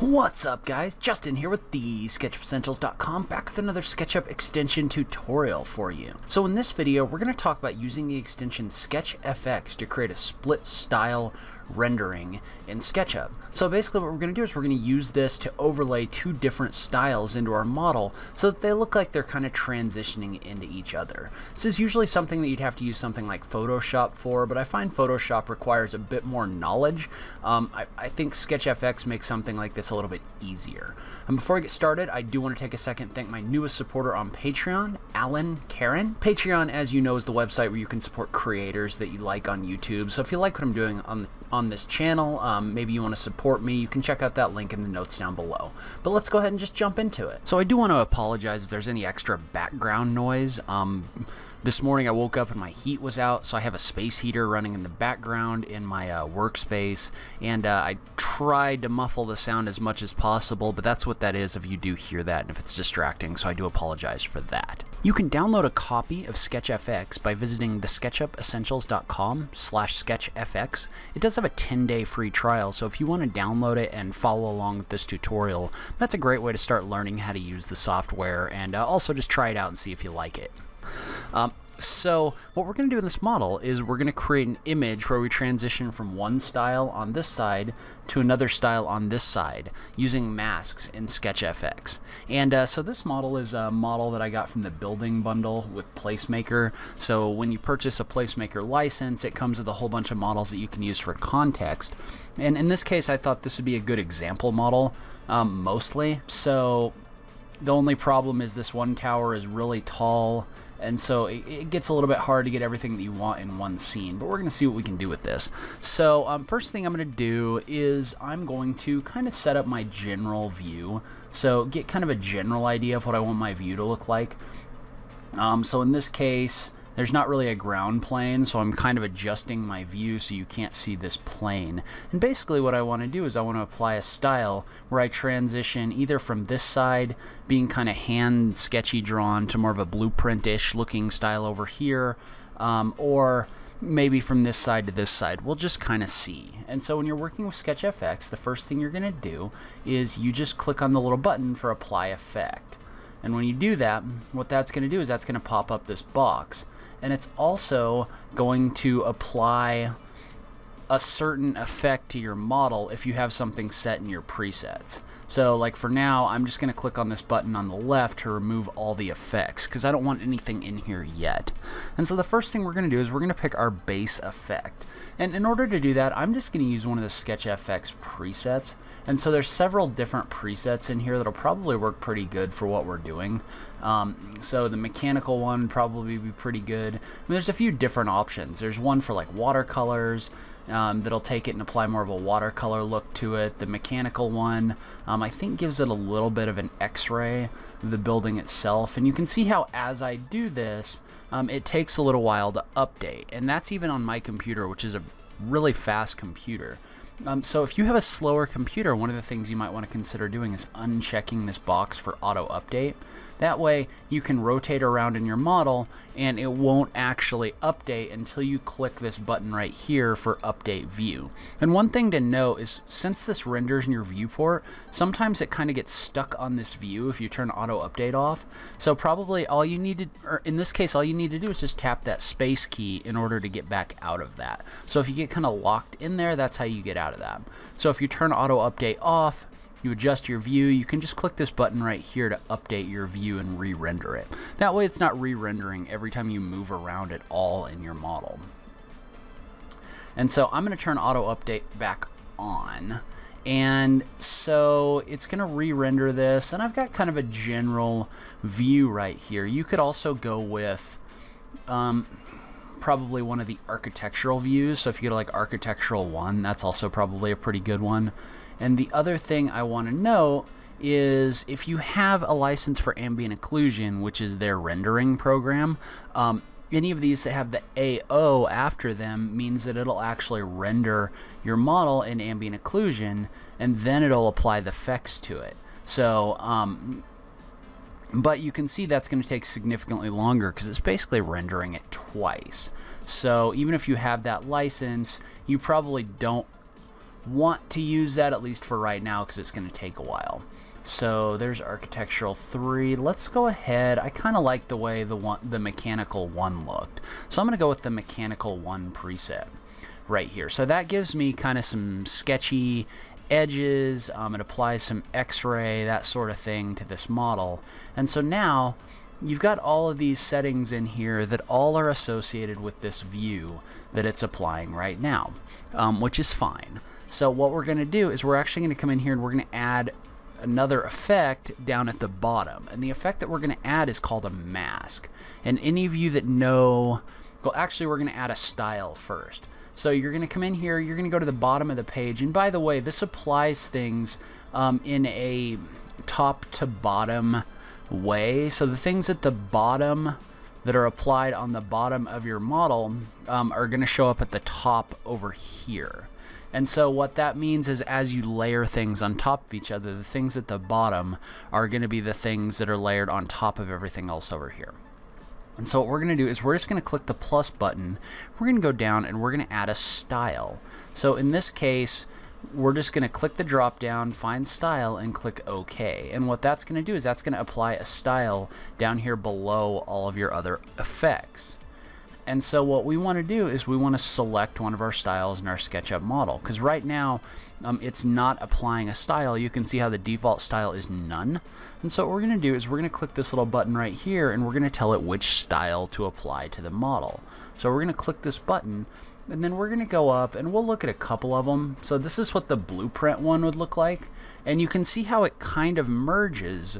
What's up guys, Justin here with the SketchUpEssentials.com back with another SketchUp extension tutorial for you. So in this video we're going to talk about using the extension SketchFX to create a split style rendering in SketchUp. So basically what we're going to do is we're going to use this to overlay two different styles into our model so that they look like they're kind of transitioning into each other. This is usually something that you'd have to use something like Photoshop for, but I find Photoshop requires a bit more knowledge. Um, I, I think SketchFX makes something like this a little bit easier. And before I get started, I do want to take a second thank my newest supporter on Patreon, Alan Karen. Patreon, as you know, is the website where you can support creators that you like on YouTube. So if you like what I'm doing on the on this channel, um, maybe you want to support me, you can check out that link in the notes down below. But let's go ahead and just jump into it. So I do want to apologize if there's any extra background noise. Um, this morning I woke up and my heat was out, so I have a space heater running in the background in my uh, workspace, and uh, I tried to muffle the sound as much as possible, but that's what that is if you do hear that and if it's distracting, so I do apologize for that. You can download a copy of SketchFX by visiting the SketchUpEssentials.com slash SketchFX. It does have a 10-day free trial, so if you want to download it and follow along with this tutorial, that's a great way to start learning how to use the software and uh, also just try it out and see if you like it. Um, so what we're going to do in this model is we're going to create an image where we transition from one style on this side to another style on this side using masks in SketchFX. And uh, so this model is a model that I got from the building bundle with Placemaker. So when you purchase a Placemaker license, it comes with a whole bunch of models that you can use for context. And in this case, I thought this would be a good example model, um, mostly. So the only problem is this one tower is really tall and so it, it, gets a little bit hard to get everything that you want in one scene but we're going to see what we can do with this. So um, first thing I'm going to do is I'm going to kind of set up my general view. So get kind of a general idea of what I want my view to look like. Um, so in this case there's not really a ground plane, so I'm kind of adjusting my view so you can't see this plane. And basically what I want to do is I want to apply a style where I transition either from this side, being kind of hand sketchy drawn, to more of a blueprint-ish looking style over here, um, or maybe from this side to this side. We'll just kind of see. And so when you're working with SketchFX, the first thing you're going to do is you just click on the little button for Apply Effect. And when you do that, what that's going to do is that's going to pop up this box and it's also going to apply a certain effect to your model if you have something set in your presets. So like for now, I'm just going to click on this button on the left to remove all the effects because I don't want anything in here yet. And so the first thing we're going to do is we're going to pick our base effect. And in order to do that, I'm just going to use one of the SketchFX presets. And so there's several different presets in here that'll probably work pretty good for what we're doing. Um, so the mechanical one probably be pretty good. I mean, there's a few different options. There's one for like watercolors, um, that'll take it and apply more of a watercolor look to it. The mechanical one, um, I think gives it a little bit of an x-ray of the building itself. And you can see how as I do this, um, it takes a little while to update. And that's even on my computer, which is a really fast computer. Um, so if you have a slower computer, one of the things you might want to consider doing is unchecking this box for auto update. That way you can rotate around in your model and it won't actually update until you click this button right here for update view. And one thing to note is since this renders in your viewport, sometimes it kind of gets stuck on this view if you turn auto update off. So probably all you need to, or in this case, all you need to do is just tap that space key in order to get back out of that. So if you get kind of locked in there, that's how you get out of that. So if you turn auto update off, you adjust your view, you can just click this button right here to update your view and re-render it. That way it's not re-rendering every time you move around at all in your model. And so I'm going to turn auto update back on. And so it's going to re-render this, and I've got kind of a general view right here. You could also go with um, probably one of the architectural views. So if you go to like architectural one, that's also probably a pretty good one. And the other thing I want to know is if you have a license for ambient occlusion, which is their rendering program, um, any of these that have the AO after them means that it'll actually render your model in ambient occlusion and then it'll apply the effects to it. So, um, but you can see that's going to take significantly longer because it's basically rendering it twice. So even if you have that license, you probably don't want to use that at least for right now because it's going to take a while. So there's architectural 3. Let's go ahead. I kind of like the way the one the mechanical 1 looked. So I'm going to go with the mechanical 1 preset right here. So that gives me kind of some sketchy edges. Um, it applies some x-ray, that sort of thing to this model. And so now you've got all of these settings in here that all are associated with this view that it's applying right now, um, which is fine. So what we're going to do is we're actually going to come in here and we're going to add another effect down at the bottom. And the effect that we're going to add is called a mask. And any of you that know, well actually we're going to add a style first. So you're going to come in here, you're going to go to the bottom of the page. And by the way, this applies things um, in a top to bottom way. So the things at the bottom that are applied on the bottom of your model um, are going to show up at the top over here. And so what that means is as you layer things on top of each other, the things at the bottom are going to be the things that are layered on top of everything else over here. And so what we're going to do is we're just going to click the plus button. We're going to go down and we're going to add a style. So in this case, we're just going to click the drop down, find style, and click OK. And what that's going to do is that's going to apply a style down here below all of your other effects. And so what we want to do is we want to select one of our styles in our SketchUp model. Because right now, um, it's not applying a style. You can see how the default style is none. And so what we're going to do is we're going to click this little button right here and we're going to tell it which style to apply to the model. So we're going to click this button and then we're going to go up and we'll look at a couple of them. So this is what the blueprint one would look like. And you can see how it kind of merges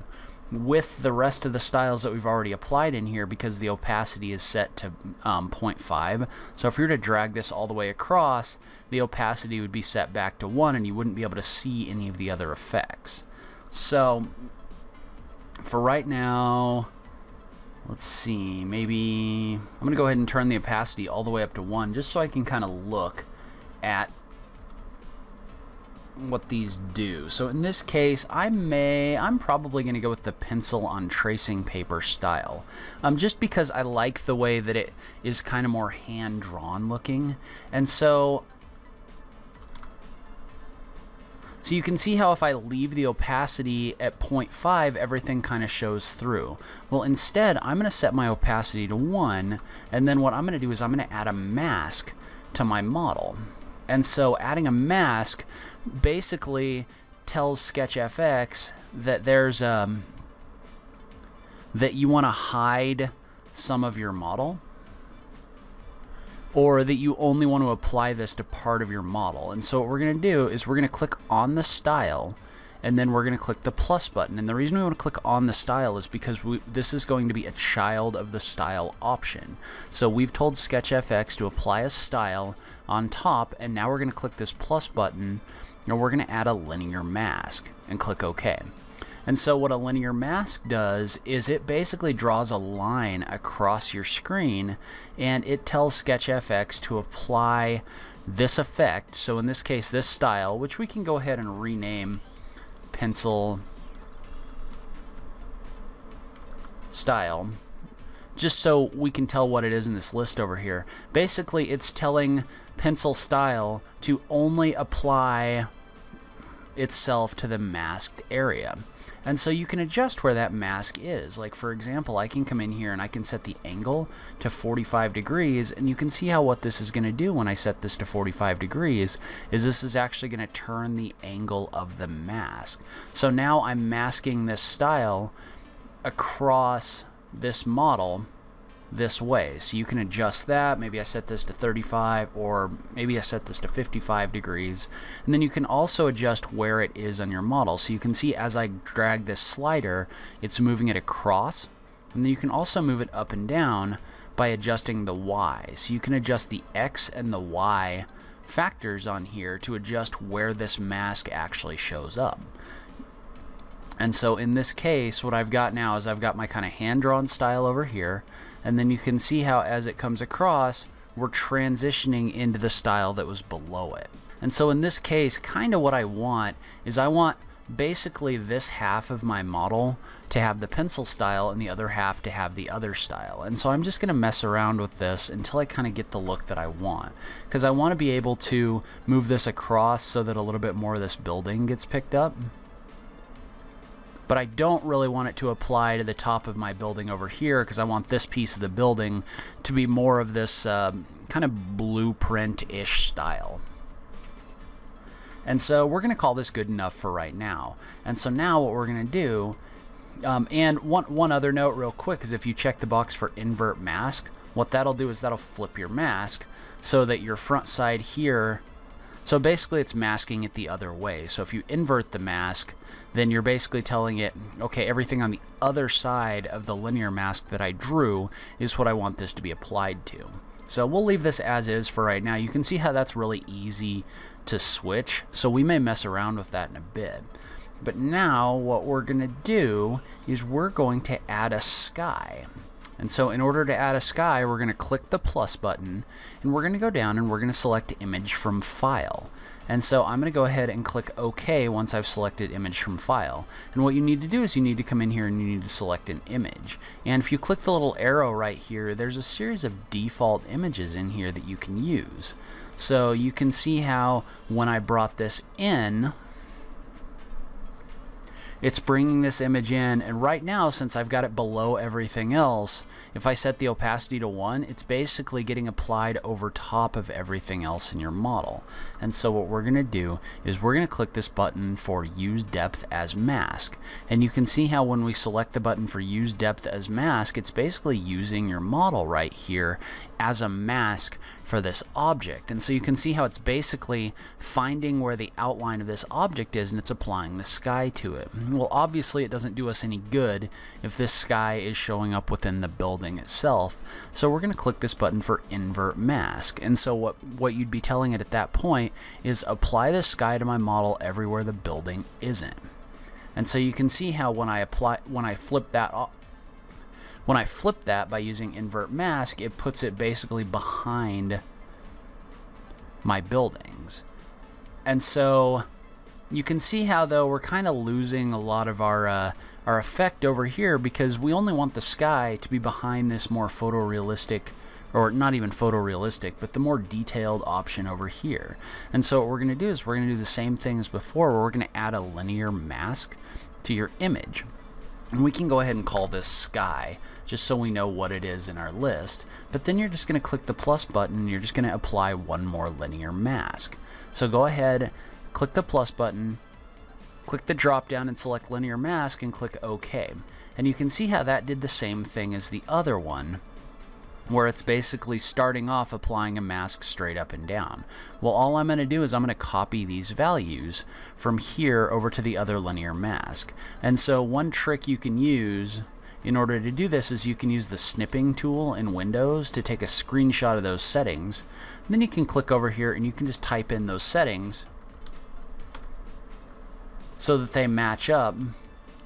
with the rest of the styles that we've already applied in here because the opacity is set to um, 0.5. So if you were to drag this all the way across, the opacity would be set back to 1 and you wouldn't be able to see any of the other effects. So for right now, let's see, maybe I'm going to go ahead and turn the opacity all the way up to 1 just so I can kind of look at what these do. So in this case, I may, I'm probably going to go with the pencil on tracing paper style. Um, just because I like the way that it is kind of more hand-drawn looking. And so so you can see how if I leave the opacity at 0.5, everything kind of shows through. Well, instead, I'm going to set my opacity to 1, and then what I'm going to do is I'm going to add a mask to my model. And so adding a mask basically tells SketchFX that there's um, that you want to hide some of your model or that you only want to apply this to part of your model. And so what we're going to do is we're going to click on the style and then we're going to click the plus button. And the reason we want to click on the style is because we, this is going to be a child of the style option. So we've told SketchFX to apply a style on top, and now we're going to click this plus button, and we're going to add a linear mask, and click OK. And so what a linear mask does is it basically draws a line across your screen and it tells SketchFX to apply this effect, so in this case this style, which we can go ahead and rename pencil style just so we can tell what it is in this list over here. Basically, it's telling pencil style to only apply itself to the masked area. And so you can adjust where that mask is. Like for example, I can come in here and I can set the angle to 45 degrees and you can see how what this is going to do when I set this to 45 degrees is this is actually going to turn the angle of the mask. So now I'm masking this style across this model this way. So you can adjust that. Maybe I set this to 35 or maybe I set this to 55 degrees. And then you can also adjust where it is on your model. So you can see as I drag this slider, it's moving it across. And then you can also move it up and down by adjusting the Y. So you can adjust the X and the Y factors on here to adjust where this mask actually shows up. And so in this case, what I've got now is I've got my kind of hand-drawn style over here, and then you can see how as it comes across, we're transitioning into the style that was below it. And so in this case, kind of what I want is I want basically this half of my model to have the pencil style and the other half to have the other style. And so I'm just going to mess around with this until I kind of get the look that I want. Because I want to be able to move this across so that a little bit more of this building gets picked up. But I don't really want it to apply to the top of my building over here because I want this piece of the building to be more of this uh, kind of blueprint-ish style. And so we're going to call this good enough for right now. And so now what we're going to do, um, and one, one other note real quick is if you check the box for invert mask, what that'll do is that'll flip your mask so that your front side here, so basically it's masking it the other way. So if you invert the mask, then you're basically telling it, okay, everything on the other side of the linear mask that I drew is what I want this to be applied to. So we'll leave this as is for right now. You can see how that's really easy to switch, so we may mess around with that in a bit. But now what we're going to do is we're going to add a sky. And so in order to add a sky, we're going to click the plus button, and we're going to go down and we're going to select image from file. And so I'm going to go ahead and click OK once I've selected image from file. And what you need to do is you need to come in here and you need to select an image. And if you click the little arrow right here, there's a series of default images in here that you can use. So you can see how when I brought this in, it's bringing this image in and right now since I've got it below everything else if I set the opacity to 1 it's basically getting applied over top of everything else in your model. And so what we're gonna do is we're gonna click this button for use depth as mask. And you can see how when we select the button for use depth as mask it's basically using your model right here as a mask for this object. And so you can see how it's basically finding where the outline of this object is and it's applying the sky to it well, obviously it doesn't do us any good if this sky is showing up within the building itself. So we're going to click this button for invert mask. And so what, what you'd be telling it at that point is apply this sky to my model everywhere the building isn't. And so you can see how when I apply when I flip that when I flip that by using invert mask, it puts it basically behind my buildings. And so you can see how though we're kind of losing a lot of our uh, our effect over here because we only want the sky to be behind this more photorealistic or not even photorealistic but the more detailed option over here. And so what we're going to do is we're going to do the same thing as before where we're going to add a linear mask to your image. And we can go ahead and call this sky just so we know what it is in our list. But then you're just going to click the plus button and you're just going to apply one more linear mask. So go ahead click the plus button, click the drop down and select linear mask and click OK. And you can see how that did the same thing as the other one, where it's basically starting off applying a mask straight up and down. Well, all I'm going to do is I'm going to copy these values from here over to the other linear mask. And so one trick you can use in order to do this is you can use the snipping tool in Windows to take a screenshot of those settings. And then you can click over here and you can just type in those settings so that they match up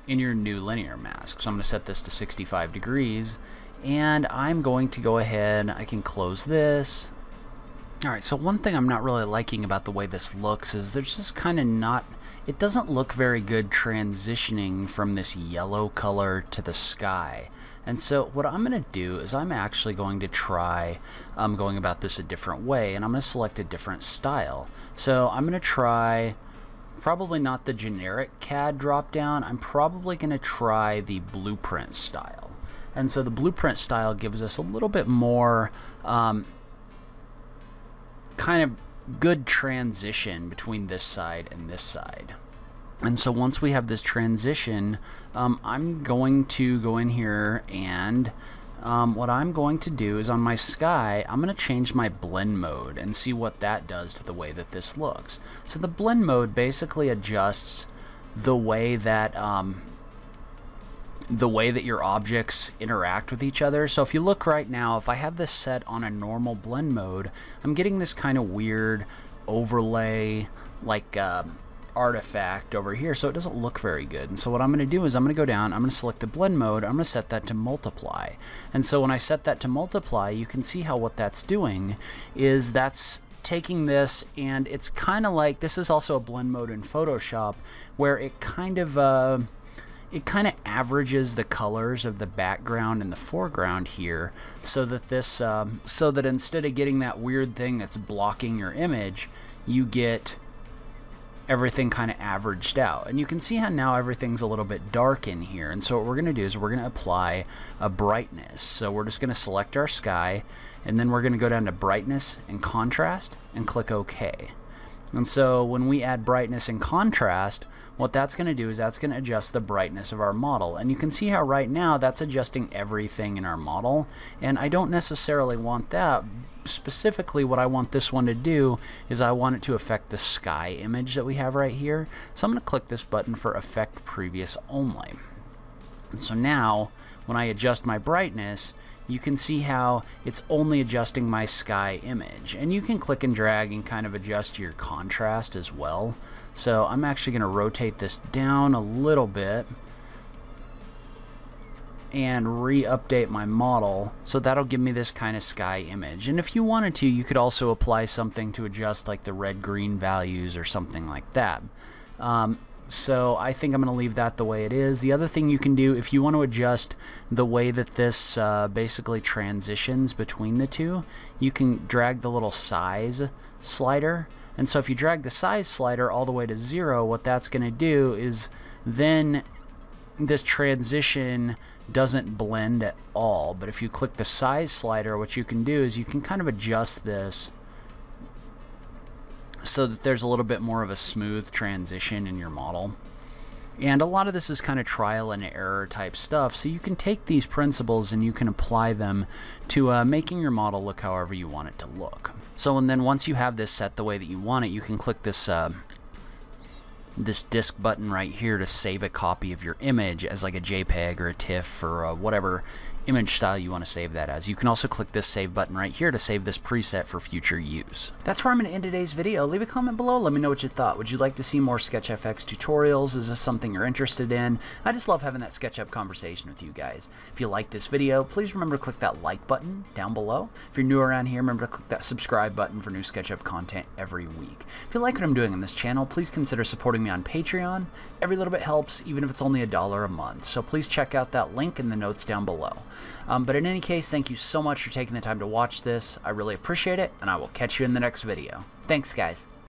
in your new linear mask. So I'm going to set this to 65 degrees and I'm going to go ahead, I can close this. Alright, so one thing I'm not really liking about the way this looks is there's just kind of not, it doesn't look very good transitioning from this yellow color to the sky. And so what I'm going to do is I'm actually going to try um, going about this a different way and I'm going to select a different style. So I'm going to try probably not the generic CAD dropdown. I'm probably going to try the blueprint style. And so the blueprint style gives us a little bit more um, kind of good transition between this side and this side. And so once we have this transition, um, I'm going to go in here and um, what I'm going to do is on my sky, I'm going to change my blend mode and see what that does to the way that this looks. So the blend mode basically adjusts the way that um, the way that your objects interact with each other. So if you look right now, if I have this set on a normal blend mode, I'm getting this kind of weird overlay like uh, artifact over here so it doesn't look very good. And so what I'm going to do is I'm going to go down I'm going to select the blend mode I'm going to set that to multiply. And so when I set that to multiply you can see how what that's doing is that's taking this and it's kind of like this is also a blend mode in Photoshop where it kind of uh, it kind of averages the colors of the background and the foreground here so that this um, so that instead of getting that weird thing that's blocking your image you get everything kind of averaged out. And you can see how now everything's a little bit dark in here. And so what we're going to do is we're going to apply a brightness. So we're just going to select our sky and then we're going to go down to brightness and contrast and click OK. And so when we add brightness and contrast, what that's going to do is that's going to adjust the brightness of our model. And you can see how right now that's adjusting everything in our model. And I don't necessarily want that. Specifically, what I want this one to do is I want it to affect the sky image that we have right here. So I'm going to click this button for Affect Previous Only. And so now, when I adjust my brightness, you can see how it's only adjusting my sky image. And you can click and drag and kind of adjust your contrast as well. So I'm actually going to rotate this down a little bit and re-update my model so that'll give me this kind of sky image and if you wanted to you could also apply something to adjust like the red green values or something like that um, so I think I'm going to leave that the way it is. The other thing you can do if you want to adjust the way that this uh, basically transitions between the two, you can drag the little size slider. And so if you drag the size slider all the way to zero, what that's going to do is then this transition doesn't blend at all. But if you click the size slider, what you can do is you can kind of adjust this so that there's a little bit more of a smooth transition in your model. And a lot of this is kind of trial and error type stuff, so you can take these principles and you can apply them to uh, making your model look however you want it to look. So and then once you have this set the way that you want it, you can click this uh, this disk button right here to save a copy of your image as like a JPEG or a TIFF or uh, whatever image style you want to save that as. You can also click this save button right here to save this preset for future use. That's where I'm going to end today's video. Leave a comment below. Let me know what you thought. Would you like to see more SketchFX tutorials? Is this something you're interested in? I just love having that SketchUp conversation with you guys. If you like this video, please remember to click that like button down below. If you're new around here, remember to click that subscribe button for new SketchUp content every week. If you like what I'm doing on this channel, please consider supporting me on Patreon. Every little bit helps, even if it's only a dollar a month. So please check out that link in the notes down below. Um, but in any case, thank you so much for taking the time to watch this. I really appreciate it, and I will catch you in the next video. Thanks, guys.